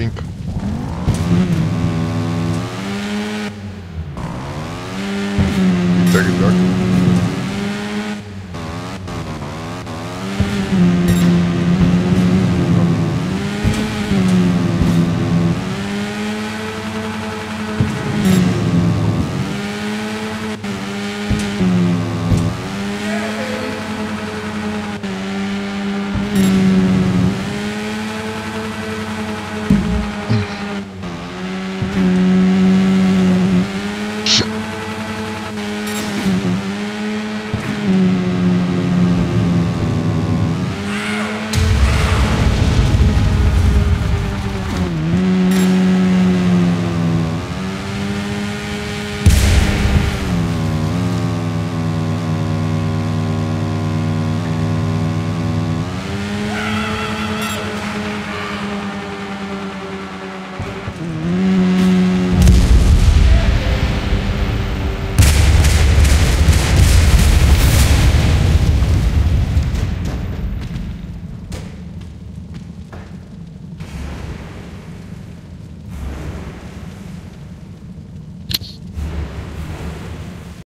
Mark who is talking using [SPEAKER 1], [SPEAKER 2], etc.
[SPEAKER 1] blink. Take it back. Thank mm -hmm. you. Mm-hmm.